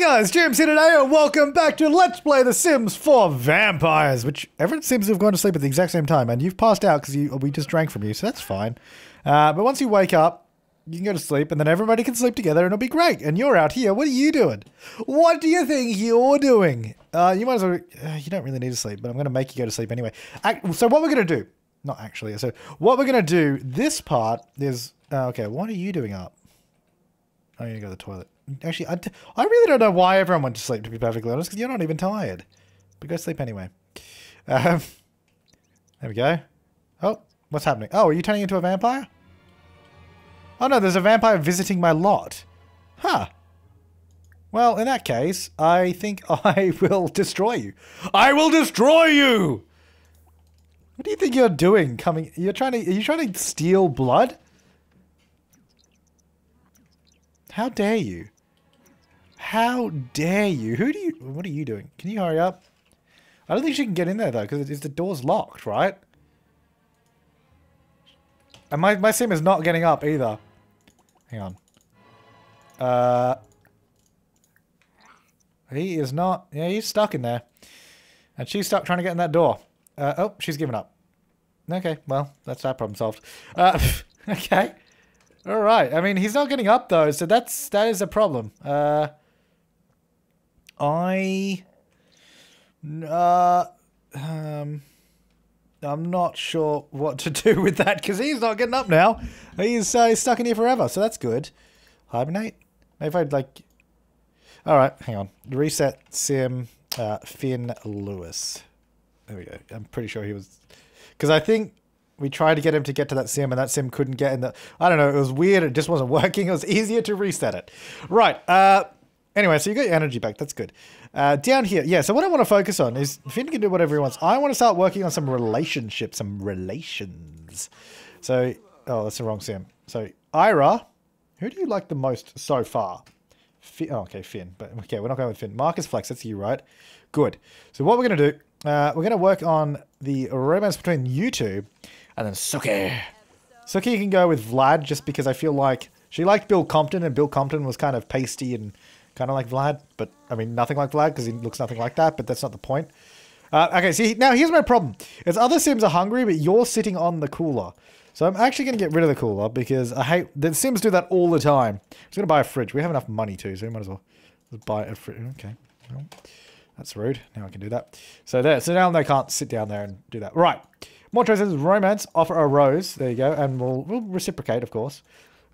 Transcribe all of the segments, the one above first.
guys, James here today, and welcome back to Let's Play The Sims 4 Vampires, which everyone seems to have gone to sleep at the exact same time, and you've passed out because we just drank from you, so that's fine. Uh, but once you wake up, you can go to sleep, and then everybody can sleep together, and it'll be great. And you're out here. What are you doing? What do you think you're doing? Uh, you might as well. Uh, you don't really need to sleep, but I'm going to make you go to sleep anyway. So what we're going to do? Not actually. So what we're going to do? This part is uh, okay. What are you doing up? I'm going to go to the toilet. Actually, I, I really don't know why everyone went to sleep, to be perfectly honest, because you're not even tired. But go sleep anyway. Um, there we go. Oh, what's happening? Oh, are you turning into a vampire? Oh no, there's a vampire visiting my lot. Huh. Well, in that case, I think I will destroy you. I will destroy you! What do you think you're doing coming? You're trying to, are you trying to steal blood? How dare you? How dare you? Who do you... What are you doing? Can you hurry up? I don't think she can get in there, though, because the door's locked, right? And my, my sim is not getting up, either. Hang on. Uh... He is not... Yeah, he's stuck in there. And she's stuck trying to get in that door. Uh, oh, she's given up. Okay, well, that's that problem solved. Uh, okay. All right. I mean, he's not getting up though, so that's that is a problem. Uh, I, uh, um, I'm not sure what to do with that because he's not getting up now. He's, uh, he's stuck in here forever, so that's good. Hibernate. Maybe if I'd like. All right, hang on. Reset sim. Uh, Finn Lewis. There we go. I'm pretty sure he was, because I think we tried to get him to get to that sim and that sim couldn't get in the I don't know, it was weird, it just wasn't working. It was easier to reset it. Right. Uh anyway, so you got your energy back. That's good. Uh down here. Yeah, so what I want to focus on is Finn can do whatever he wants. I want to start working on some relationships, some relations. So oh, that's the wrong sim. So Ira, who do you like the most so far? Finn, oh, okay, Finn. But okay, we're not going with Finn. Marcus Flex, that's you, right? Good. So what we're gonna do, uh, we're gonna work on the romance between you two and then Suki. Suki can go with Vlad just because I feel like she liked Bill Compton and Bill Compton was kind of pasty and kind of like Vlad. But, I mean, nothing like Vlad because he looks nothing like that, but that's not the point. Uh, okay, see, now here's my problem. Is other Sims are hungry, but you're sitting on the cooler. So I'm actually going to get rid of the cooler because I hate... The Sims do that all the time. I'm just going to buy a fridge. We have enough money too, so we might as well buy a fridge. Okay. Well, that's rude. Now I can do that. So there. So now they can't sit down there and do that. Right. More choices, romance, offer a rose. There you go. And we'll, we'll reciprocate, of course.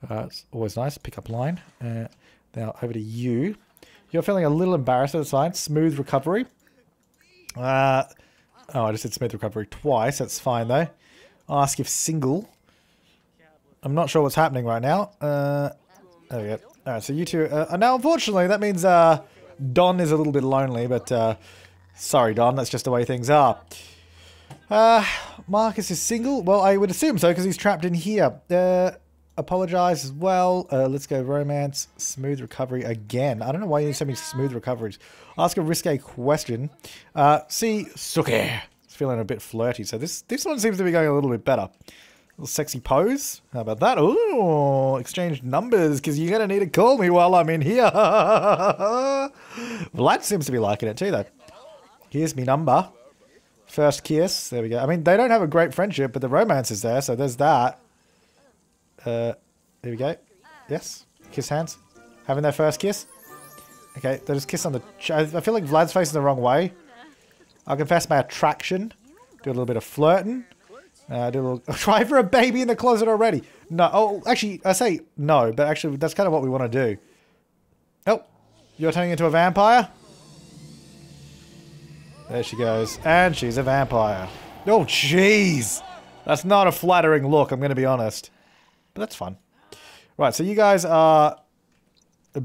Uh, it's always nice. Pick up line. Uh, now over to you. You're feeling a little embarrassed at the sign. Smooth recovery. Uh, oh, I just said smooth recovery twice. That's fine, though. Ask if single. I'm not sure what's happening right now. Uh, there we go. Alright, so you two... Uh, now, unfortunately, that means uh, Don is a little bit lonely, but... Uh, sorry, Don. That's just the way things are. Uh, Marcus is single? Well, I would assume so because he's trapped in here. Uh, apologize as well. Uh, let's go romance. Smooth recovery again. I don't know why you need so many smooth recoveries. Ask a risque question. Uh, see, Suki. It's feeling a bit flirty. So this, this one seems to be going a little bit better. Little sexy pose. How about that? Ooh, exchange numbers because you're going to need to call me while I'm in here. Vlad seems to be liking it too, though. Here's me number. First kiss. There we go. I mean, they don't have a great friendship, but the romance is there, so there's that. Uh, there we go. Yes. Kiss hands. Having their first kiss. Okay, they just kiss on the... I feel like Vlad's facing the wrong way. I'll confess my attraction. Do a little bit of flirting. Uh, do a little... Try for a baby in the closet already. No. Oh, actually, I say no, but actually, that's kind of what we want to do. Oh, you're turning into a vampire? There she goes. And she's a vampire. Oh, jeez. That's not a flattering look, I'm going to be honest. But that's fun. Right, so you guys are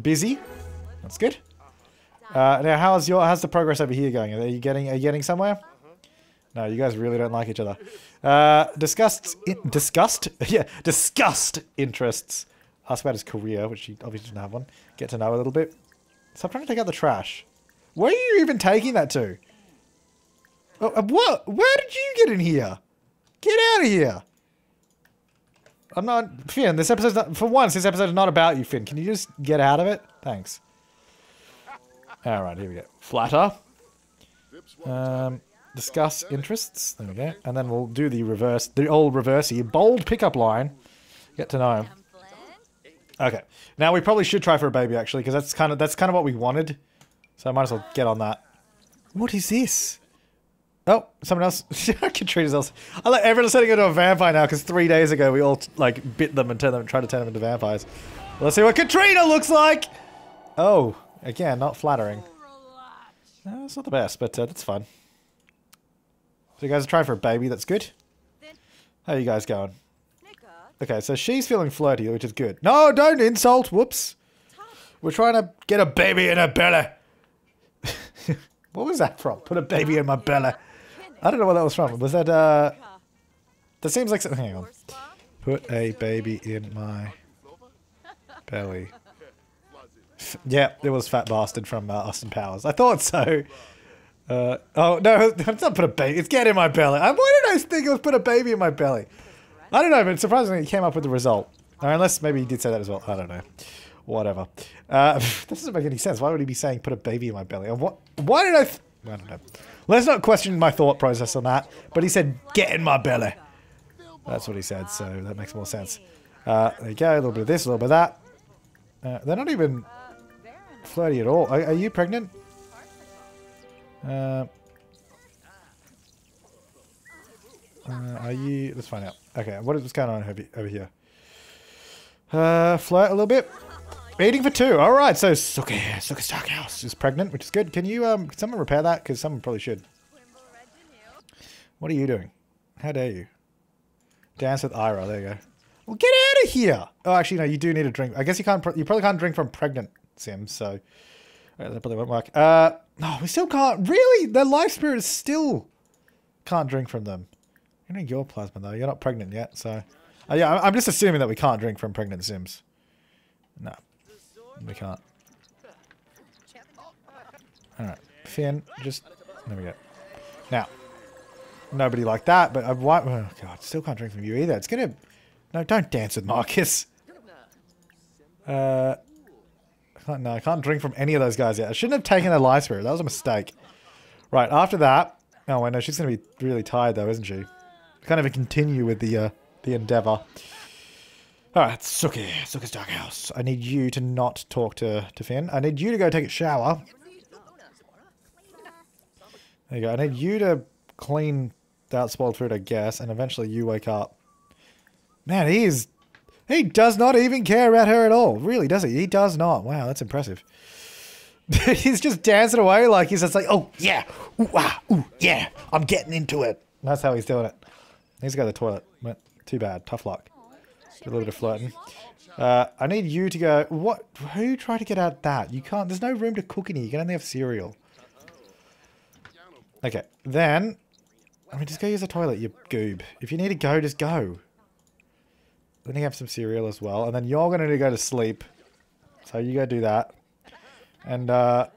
busy. That's good. Uh, now, how's your how's the progress over here going? Are you getting are you getting somewhere? No, you guys really don't like each other. Uh, discussed, discussed, yeah, disgust interests. Ask about his career, which he obviously didn't have one. Get to know a little bit. Stop trying to take out the trash. Where are you even taking that to? Oh, uh, what? Where did you get in here? Get out of here. I'm not... Finn, this episode's not... For once, this episode is not about you, Finn. Can you just get out of it? Thanks. Alright, here we go. Flatter. Um, discuss interests. There we go. And then we'll do the reverse, the old reversey. Bold pickup line. Get to know. Him. Okay. Now we probably should try for a baby actually, because that's kind of that's kind of what we wanted. So I might as well get on that. What is this? Oh, someone else. Katrina's else. I like everyone's turning into a vampire now because three days ago we all like bit them and turned them, tried to turn them into vampires. Let's see what Katrina looks like. Oh, again, not flattering. No, it's not the best, but uh, that's fun. So you guys are trying for a baby. That's good. How are you guys going? Okay, so she's feeling flirty, which is good. No, don't insult. Whoops. We're trying to get a baby in her belly. what was that from? Put a baby in my belly. I don't know what that was from. Was that, uh... That seems like... Hang on. Put a baby in my belly. yeah, it was Fat Bastard from uh, Austin Powers. I thought so. Uh, oh, no, it's not put a baby. It's get in my belly. I, why did I think it was put a baby in my belly? I don't know, but surprisingly, he came up with the result. Or unless maybe he did say that as well. I don't know. Whatever. Uh, that doesn't make any sense. Why would he be saying, put a baby in my belly? What? Why did I... I don't know. Let's not question my thought process on that. But he said, get in my belly. That's what he said, so that makes more sense. Uh, there you go. A little bit of this, a little bit of that. Uh, they're not even flirty at all. Are, are you pregnant? Uh, uh, are you... Let's find out. Okay, what is what's going on over, over here? Uh, flirt a little bit. Eating for two. All right, so Suki, Suki Stackhouse is pregnant, which is good. Can you, um, can someone repair that? Because someone probably should. What are you doing? How dare you? Dance with Ira. There you go. Well, get out of here. Oh, actually, no. You do need a drink. I guess you can't. You probably can't drink from pregnant Sims. So right, that probably won't work. Uh, no, we still can't. Really, the life spirit is still can't drink from them. You need your plasma though. You're not pregnant yet, so. Uh, yeah, I'm just assuming that we can't drink from pregnant Sims. No, we can't. All right, Finn, just there we go. Now, nobody like that, but I, oh god, still can't drink from you either. It's gonna. No, don't dance with Marcus. Uh, no, I can't drink from any of those guys yet. I shouldn't have taken a life spirit. That was a mistake. Right, after that. Oh, I know. she's going to be really tired, though, isn't she? Kind of continue with the uh, the endeavor. Alright, Suki. Suki's dark house. I need you to not talk to, to Finn. I need you to go take a shower. There you go. I need you to clean that spoiled food, I guess, and eventually you wake up. Man, he is... He does not even care about her at all. Really, does he? He does not. Wow, that's impressive. he's just dancing away like he's just like, oh, yeah, ooh, ah, ooh, yeah, I'm getting into it. That's how he's doing it. He's got to the toilet. Too bad. Tough luck. A little bit of flirting. Uh, I need you to go. What? Who tried to get out that? You can't. There's no room to cook in here. You can only have cereal. Okay. Then, I mean, just go use the toilet, you goob. If you need to go, just go. Then you have some cereal as well. And then you're going to go to sleep. So you go do that. And, uh,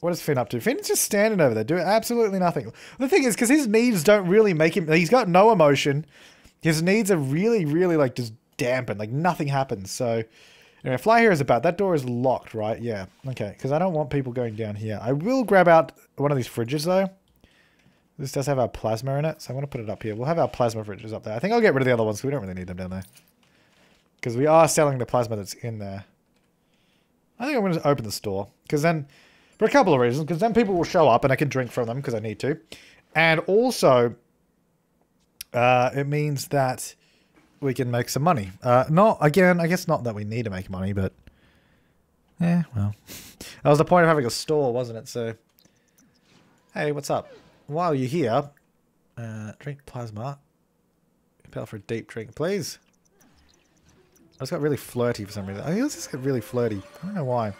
what is Finn up to? Finn's just standing over there doing absolutely nothing. The thing is, because his needs don't really make him... He's got no emotion. His needs are really, really, like, just dampened. Like, nothing happens. So, anyway, Fly here is about... That door is locked, right? Yeah. Okay, because I don't want people going down here. I will grab out one of these fridges, though. This does have our plasma in it, so I'm going to put it up here. We'll have our plasma fridges up there. I think I'll get rid of the other ones, because we don't really need them down there. Because we are selling the plasma that's in there. I think I'm going to open the store. Because then, for a couple of reasons. Because then people will show up and I can drink from them because I need to. And also, uh, it means that we can make some money. Uh, not, again, I guess not that we need to make money, but... Yeah, well. that was the point of having a store, wasn't it? So, hey, what's up? While you're here, uh, drink plasma. Compel for a deep drink, please. I just got really flirty for some reason. I just got really flirty. I don't know why.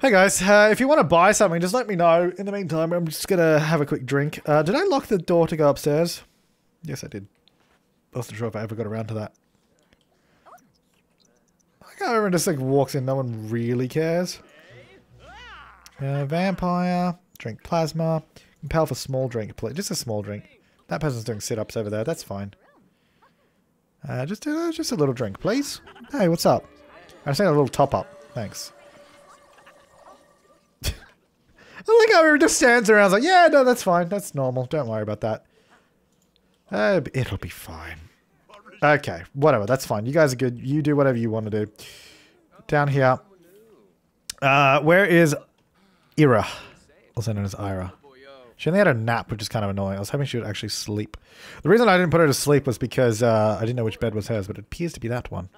Hey guys, uh, if you want to buy something, just let me know. In the meantime, I'm just going to have a quick drink. Uh, did I lock the door to go upstairs? Yes, I did. Wasn't sure if I ever got around to that. I can't remember just like walks in, no one really cares. Uh, vampire, drink plasma, compel for small drink, please. Just a small drink. That person's doing sit-ups over there, that's fine. Uh, just, uh, just a little drink, please. Hey, what's up? I just need a little top up. Thanks. I how he just stands around like, yeah, no, that's fine. That's normal. Don't worry about that. Uh, it'll be fine. Okay, whatever. That's fine. You guys are good. You do whatever you want to do. Down here. Uh, where is Ira? Also known as Ira. She only had a nap, which is kind of annoying. I was hoping she would actually sleep. The reason I didn't put her to sleep was because uh, I didn't know which bed was hers, but it appears to be that one.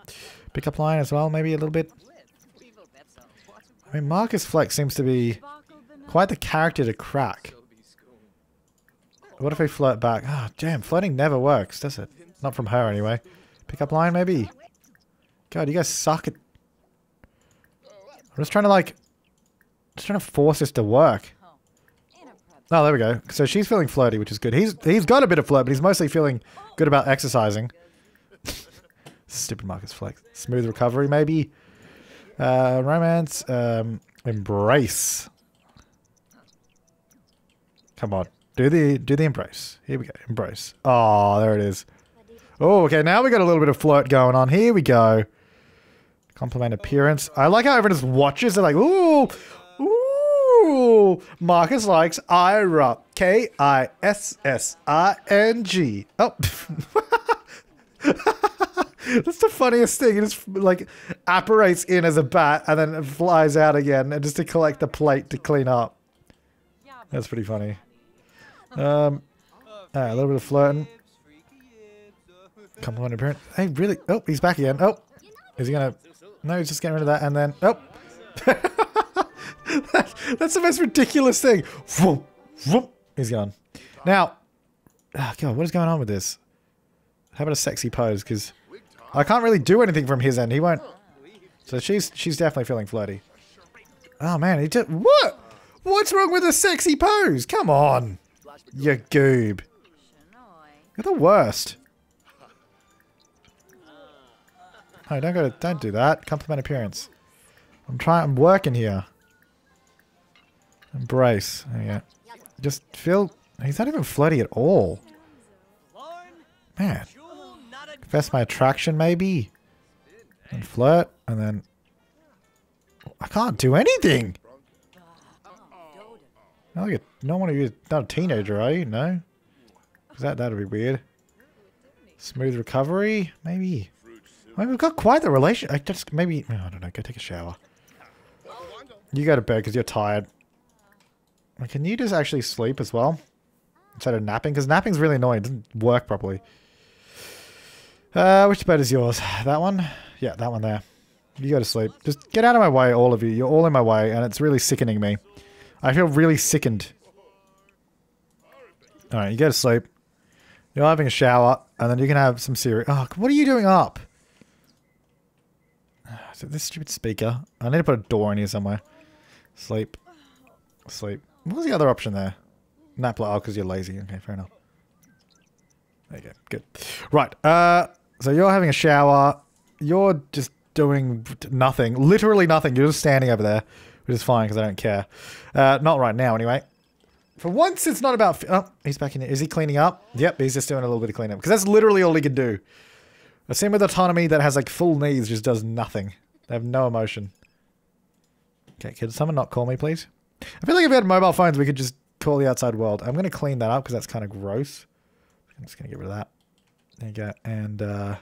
Pickup line as well, maybe a little bit. I mean, Marcus Flex seems to be quite the character to crack. What if we flirt back? Ah, oh, damn, flirting never works, does it? Not from her, anyway. Pickup line, maybe? God, you guys suck at... I'm just trying to, like... Just trying to force this to work. Oh, there we go. So she's feeling flirty, which is good. He's He's got a bit of flirt, but he's mostly feeling good about exercising. Stupid Marcus Flex. Smooth recovery, maybe? Uh, romance. Um, embrace. Come on. Do the do the embrace. Here we go. Embrace. Oh, there it is. Oh, okay. Now we got a little bit of flirt going on. Here we go. Compliment appearance. I like how everyone just watches. They're like, ooh, ooh. Marcus likes Ira. K I S S I N G. Oh. That's the funniest thing. It just like apparates in as a bat and then flies out again and just to collect the plate to clean up. That's pretty funny. Um, right, a little bit of flirting. Compliment appearance. Hey, really? Oh, he's back again. Oh, is he gonna? No, he's just getting rid of that, and then oh, that's the most ridiculous thing. He's gone. Now, oh God, what is going on with this? How about a sexy pose? Because I can't really do anything from his end. He won't. So she's she's definitely feeling flirty. Oh man, he just what? What's wrong with a sexy pose? Come on, you goob. You're the worst. No, don't go. To, don't do that. Compliment appearance. I'm trying. I'm working here. Embrace. You go. Just feel. He's not even flirty at all. Man. Confess my attraction, maybe. And flirt, and then. I can't do anything. No, you don't want to use. Not a teenager, are you? No. Cause that that'd be weird. Smooth recovery, maybe. I we've got quite the relation. I just maybe I don't know. Go take a shower. You go to bed because you're tired. Can you just actually sleep as well instead of napping? Because napping's really annoying. It doesn't work properly. Uh, which bed is yours? That one? Yeah, that one there. You go to sleep. Just get out of my way, all of you. You're all in my way, and it's really sickening me. I feel really sickened. Alright, you go to sleep. You're having a shower, and then you can have some cereal. Oh, what are you doing up? This stupid speaker. I need to put a door in here somewhere. Sleep. Sleep. What was the other option there? Nap. Oh, because you're lazy. Okay, fair enough. There you go. Good. Right. Uh, so you're having a shower. You're just doing nothing. Literally nothing. You're just standing over there, which is fine because I don't care. Uh, not right now, anyway. For once, it's not about... Oh, he's back in here. Is he cleaning up? Yep, he's just doing a little bit of cleanup. Because that's literally all he can do. A sim with autonomy that has like full knees just does nothing. They have no emotion. Okay, can someone not call me, please? I feel like if we had mobile phones, we could just call the outside world. I'm going to clean that up because that's kind of gross. I'm just going to get rid of that. There you go. And, uh...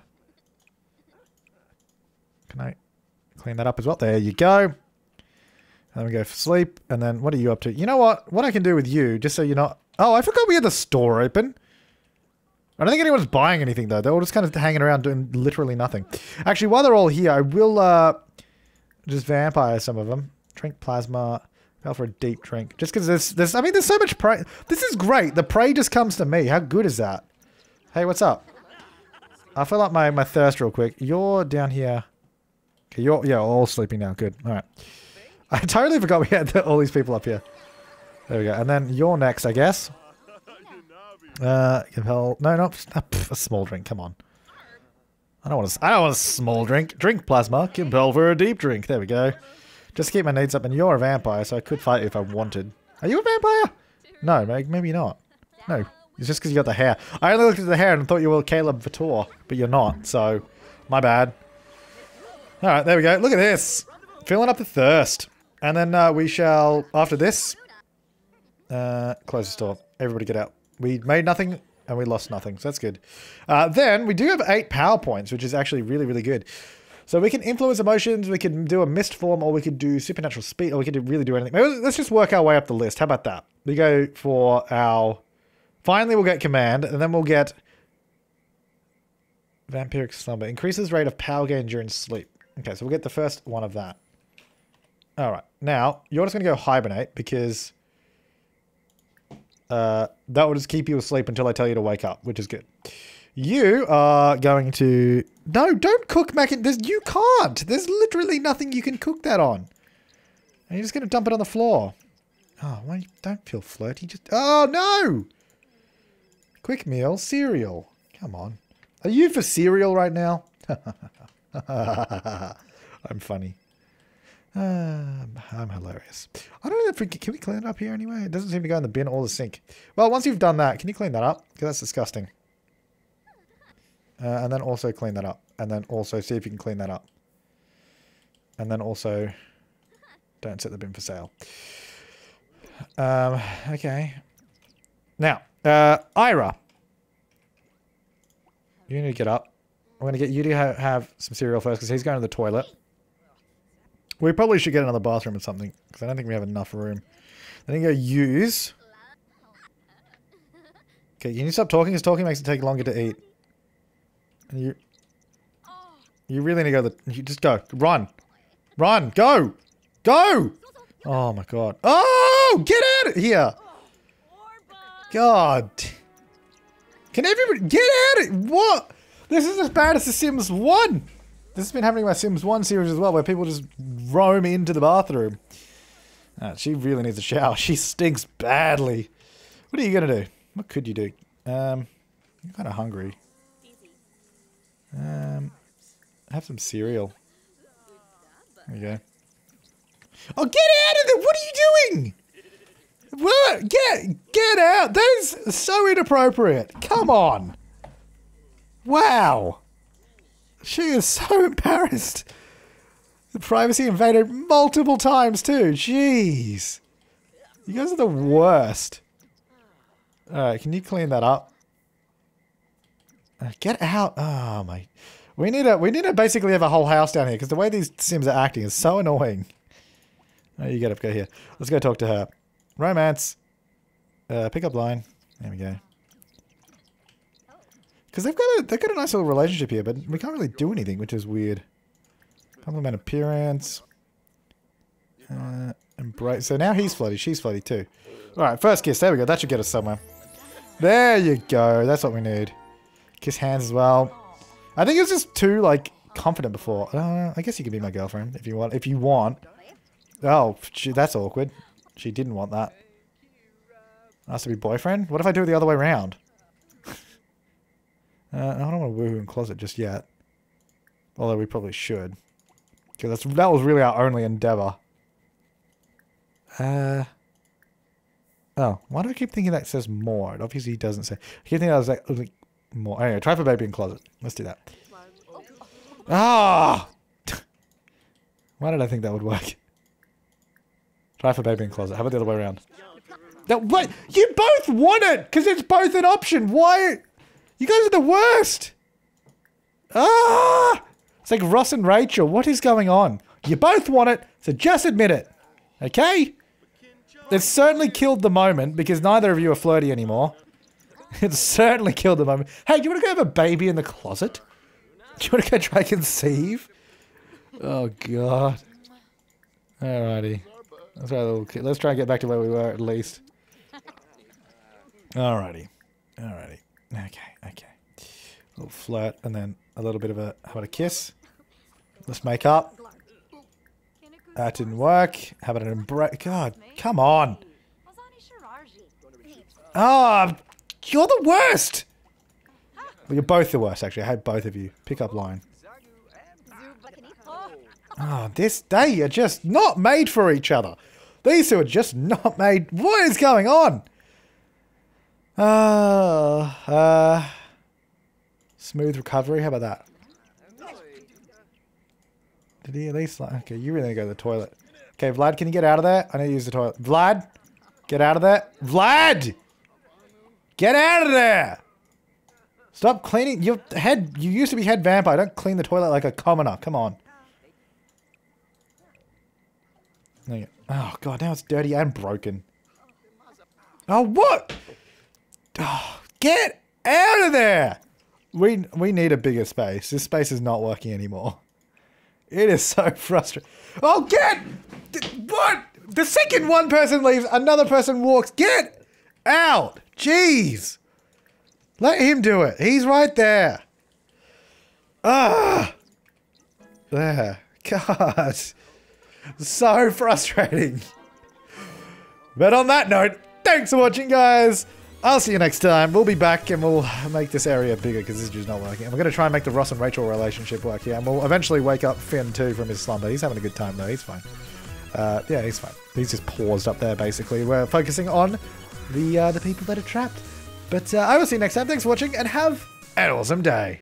Can I clean that up as well? There you go. Then we go for sleep. And then what are you up to? You know what? What I can do with you, just so you're not... Oh, I forgot we had the store open. I don't think anyone's buying anything, though. They're all just kind of hanging around doing literally nothing. Actually, while they're all here, I will uh, just vampire some of them. Drink plasma. Go for a deep drink. Just because there's, there's... I mean, there's so much prey. This is great. The prey just comes to me. How good is that? Hey, what's up? I'll fill up my, my thirst real quick. You're down here. Okay, you're... Yeah, all sleeping now. Good. All right. I totally forgot we had all these people up here. There we go. And then you're next, I guess. Uh. No, no, a small drink. Come on. I don't want a. I don't want a small drink. Drink plasma. Compel for a deep drink. There we go. Just keep my needs up. And you're a vampire, so I could fight you if I wanted. Are you a vampire? No, maybe not. No, it's just because you got the hair. I only looked at the hair and thought you were Caleb Vatore, but you're not. So, my bad. All right, there we go. Look at this. Filling up the thirst. And then uh, we shall, after this, Uh, close the store. Everybody get out. We made nothing and we lost nothing, so that's good. Uh, then we do have eight power points, which is actually really, really good. So we can influence emotions, we can do a mist form, or we could do supernatural speed, or we could really do anything. Maybe let's just work our way up the list. How about that? We go for our... Finally, we'll get command, and then we'll get... Vampiric slumber. Increases rate of power gain during sleep. Okay, so we'll get the first one of that. Alright, now, you're just going to go hibernate, because... Uh, that will just keep you asleep until I tell you to wake up, which is good. You are going to... No, don't cook mac and... There's, you can't. There's literally nothing you can cook that on. And you're just going to dump it on the floor. Oh, well, don't feel flirty. Just... Oh, no! Quick meal, cereal. Come on. Are you for cereal right now? I'm funny. Um, I'm hilarious. I don't know if we can, can we clean it up here anyway? It doesn't seem to go in the bin or the sink. Well, once you've done that, can you clean that up? Because that's disgusting. Uh, and then also clean that up. And then also see if you can clean that up. And then also don't set the bin for sale. Um, okay. Now, uh, Ira. You need to get up. I'm going to get you to ha have some cereal first because he's going to the toilet. We probably should get another bathroom or something because I don't think we have enough room. Then you go use. Okay, can you stop talking because talking makes it take longer to eat. And you, you really need to go. The, you just go. Run, run, go, go. Oh my god. Oh, get out of here. God. Can everybody get out of What? This is as bad as The Sims 1. This has been happening in my Sims 1 series as well, where people just roam into the bathroom. Ah, she really needs a shower. She stinks badly. What are you going to do? What could you do? Um, I'm kind of hungry. Um, have some cereal. There you go. Oh, get out of there! What are you doing? What? Get get out! That is so inappropriate. Come on. Wow. She is so embarrassed. The privacy invaded multiple times too. Jeez. You guys are the worst. Alright, can you clean that up? Uh, get out. Oh my. We need to we need to basically have a whole house down here because the way these Sims are acting is so annoying. Oh, you get up, go here. Let's go talk to her. Romance. Uh, pick up line. There we go. Because they've got a they've got a nice little relationship here, but we can't really do anything, which is weird. Compliment appearance. Uh, embrace. So now he's floaty. She's floaty too. All right, first kiss. There we go. That should get us somewhere. There you go. That's what we need. Kiss hands as well. I think it was just too like confident before. Uh, I guess you can be my girlfriend if you want. If you want. Oh, she, that's awkward. She didn't want that. Asked to be boyfriend? What if I do it the other way around? Uh, I don't want to woohoo in closet just yet. Although we probably should. Because that was really our only endeavor. Uh... Oh, why do I keep thinking that says more? It obviously doesn't say. I keep thinking that was like, like more. Anyway, try for baby in closet. Let's do that. Ah! why did I think that would work? Try for baby in closet. How about the other way around? That, what? You both want it! Because it's both an option. Why? You guys are the worst. Ah! It's like Ross and Rachel. What is going on? You both want it, so just admit it. Okay? It's certainly killed the moment because neither of you are flirty anymore. It's certainly killed the moment. Hey, do you want to go have a baby in the closet? Do you want to go try and conceive? Oh, God. Alrighty. Let's try, let's try and get back to where we were at least. Alrighty. Alrighty. Okay, okay. A little flirt and then a little bit of a, how about a kiss? Let's make up. That didn't work. How about an embrace? God, come on. Ah, oh, you're the worst. Well, you're both the worst, actually. I hate both of you. Pick up line. Oh, this day you're just not made for each other. These two are just not made. What is going on? Uh, uh, smooth recovery. How about that? Did he at least like, okay, you really need to go to the toilet. Okay, Vlad, can you get out of there? I need to use the toilet. Vlad? Get out of there. Vlad! Get out of there! Stop cleaning your head. You used to be head vampire. Don't clean the toilet like a commoner. Come on. Oh, God. Now it's dirty and broken. Oh, what? Oh, get out of there! We, we need a bigger space. This space is not working anymore. It is so frustrating. Oh, get! What? The second one person leaves, another person walks. Get out! Jeez! Let him do it. He's right there. Ah! There. God. So frustrating. But on that note, thanks for watching, guys. I'll see you next time. We'll be back and we'll make this area bigger because this is just not working. And we're going to try and make the Ross and Rachel relationship work here. And we'll eventually wake up Finn too from his slumber. He's having a good time though. He's fine. Uh, yeah, he's fine. He's just paused up there basically. We're focusing on the uh, the people that are trapped. But uh, I will see you next time. Thanks for watching and have an awesome day.